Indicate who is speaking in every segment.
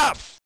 Speaker 1: up!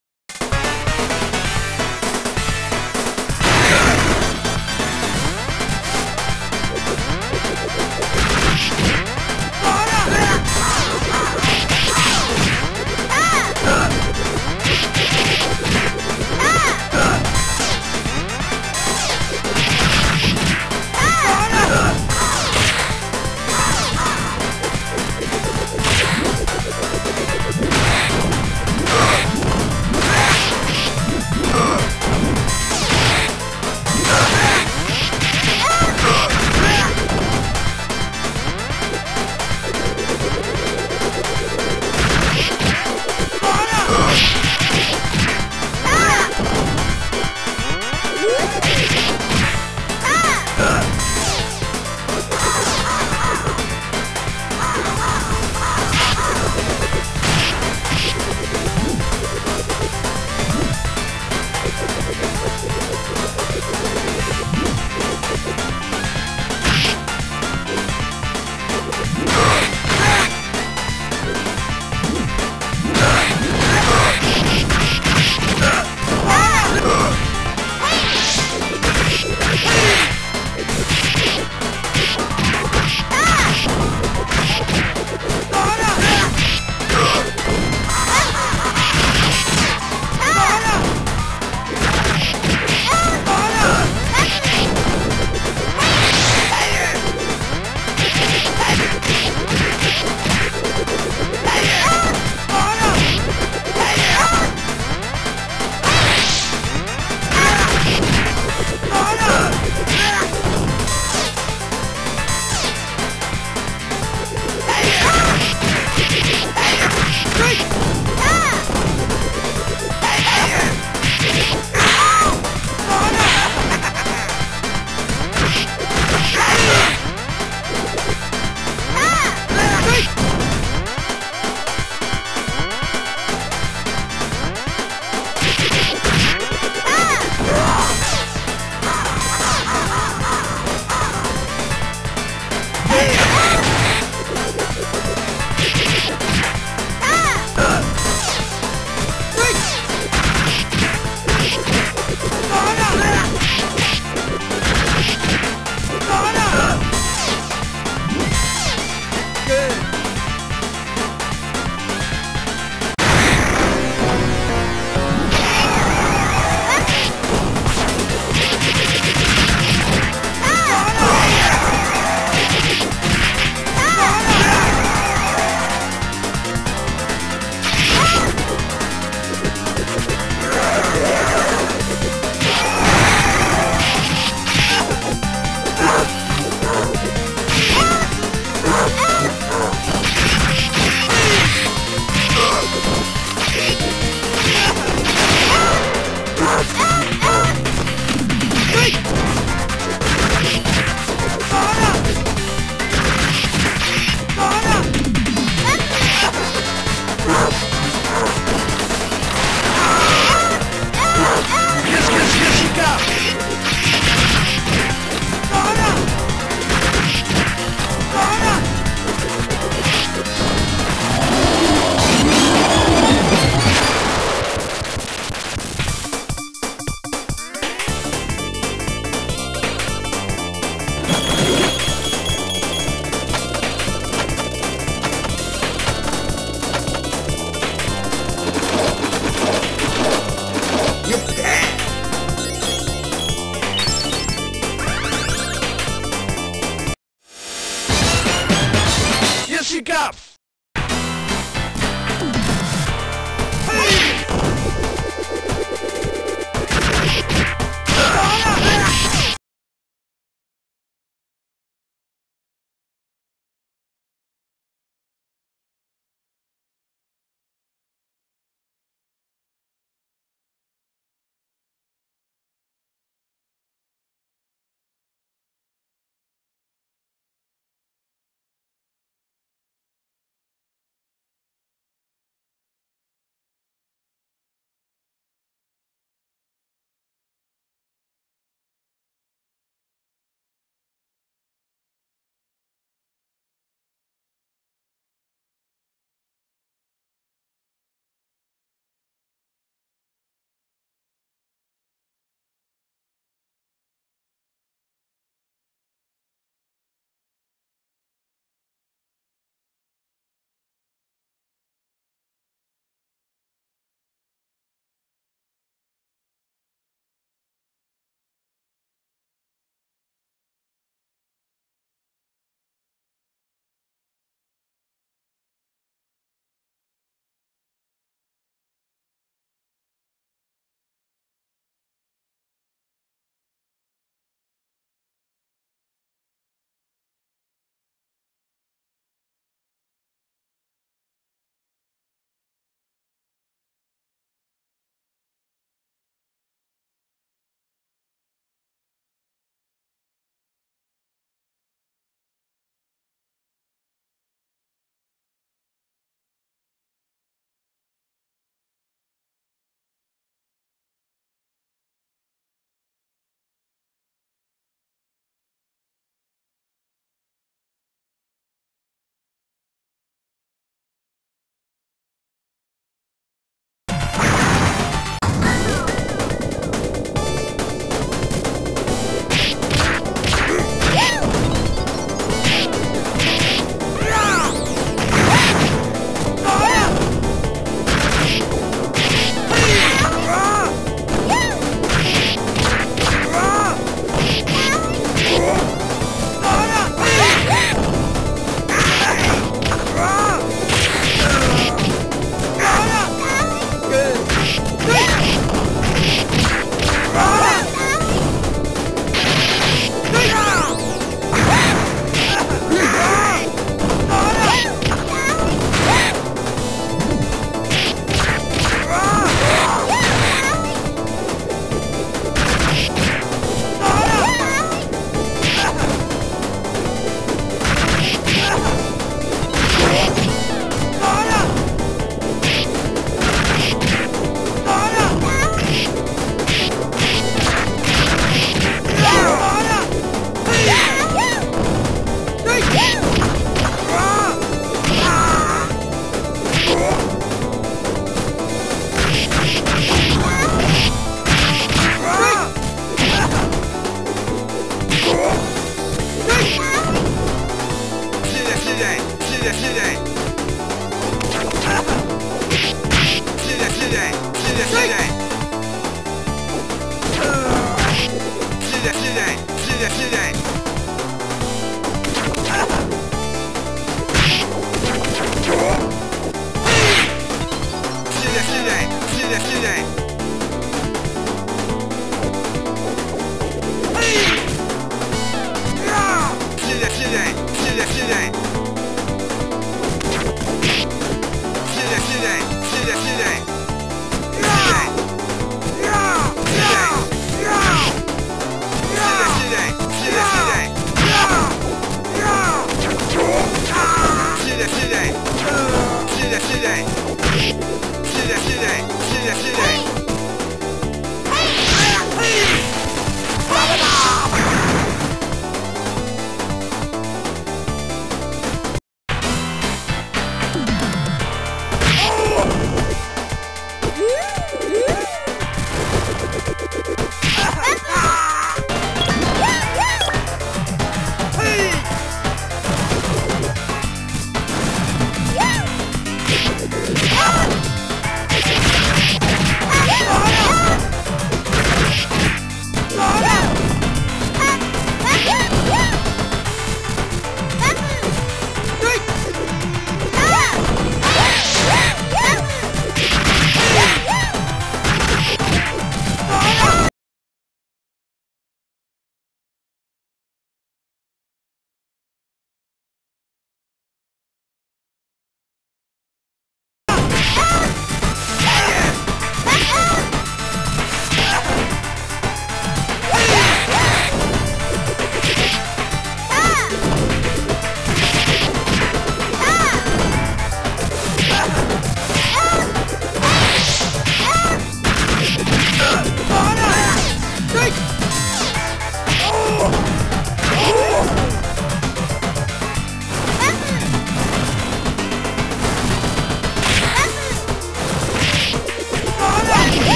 Speaker 1: Yeah.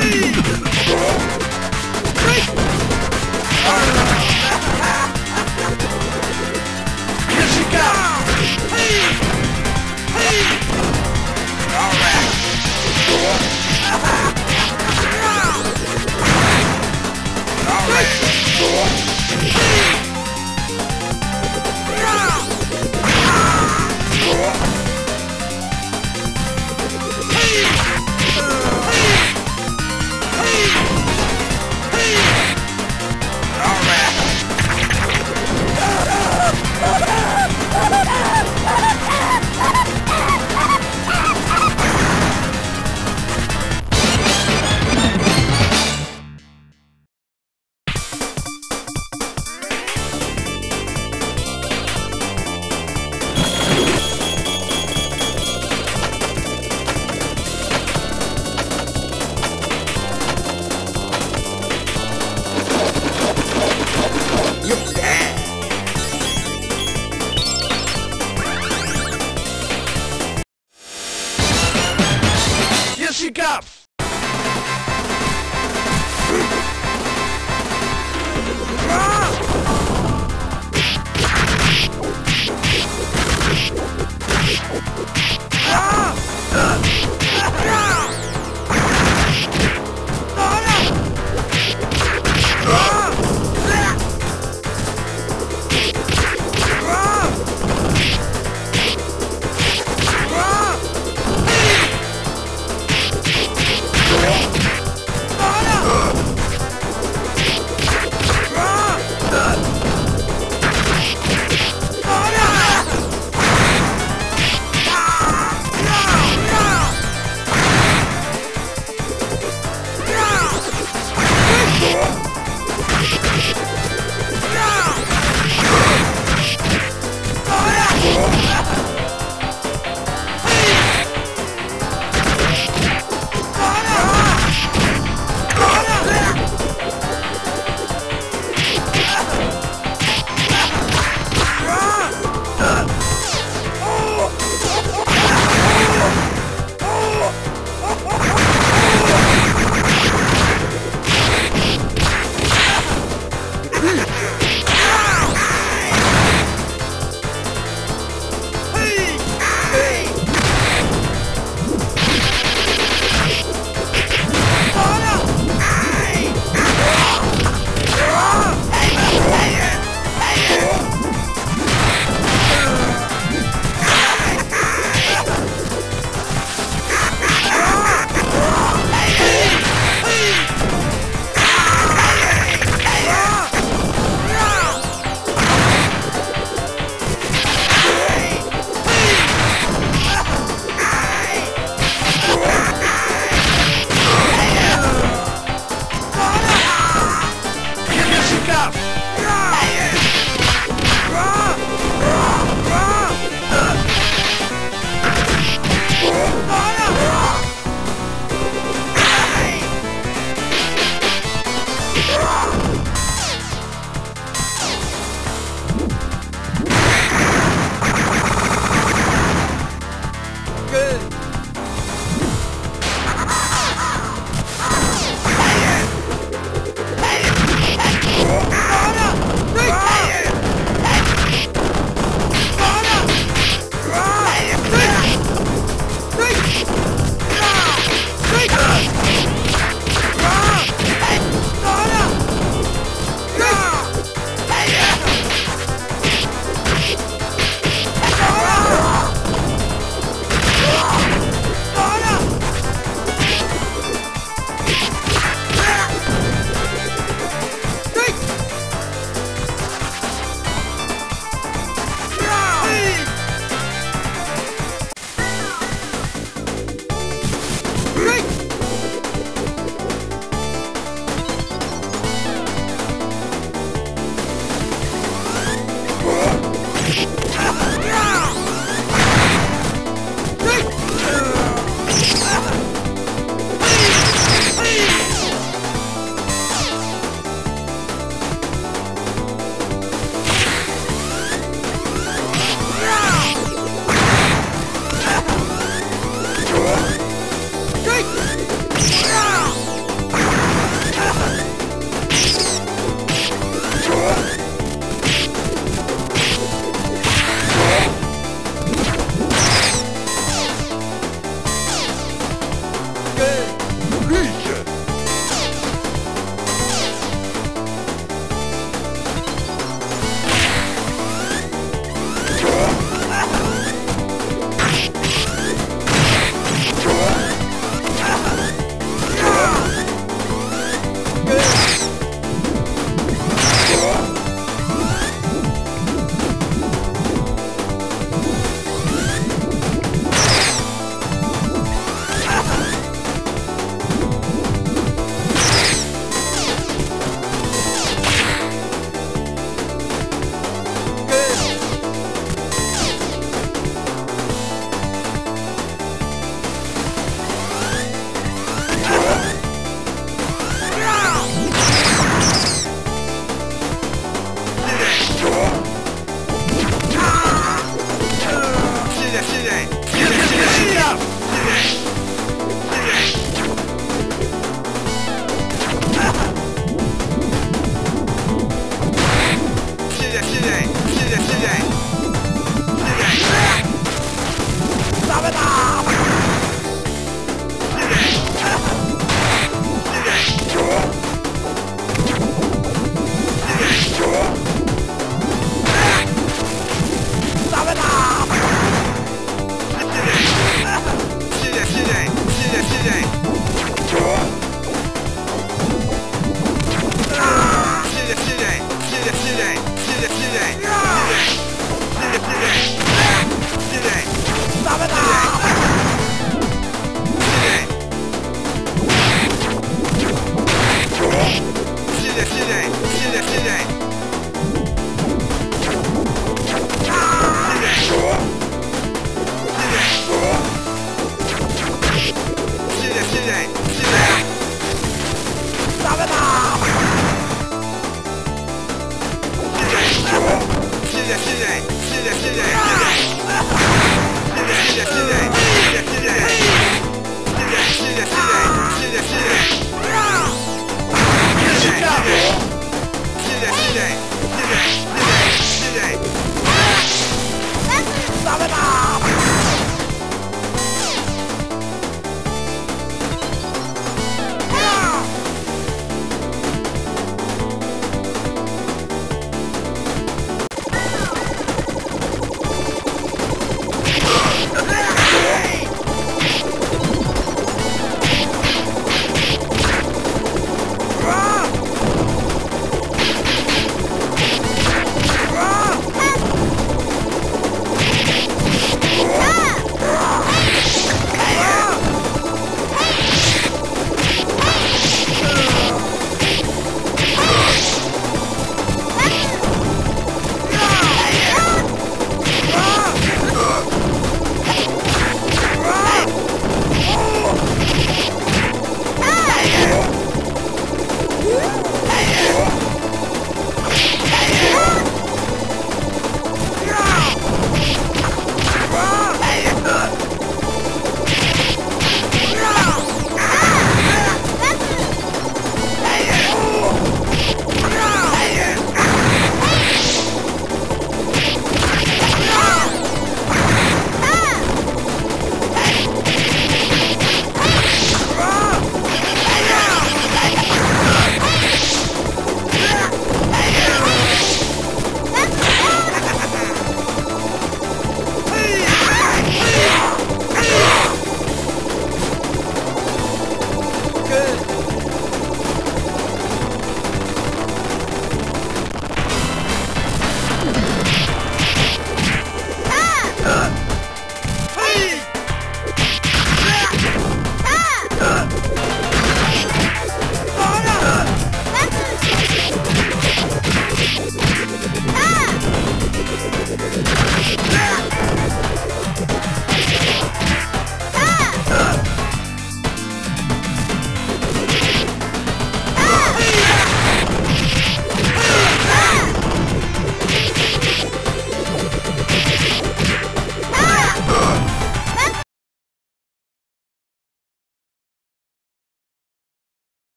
Speaker 2: Hey!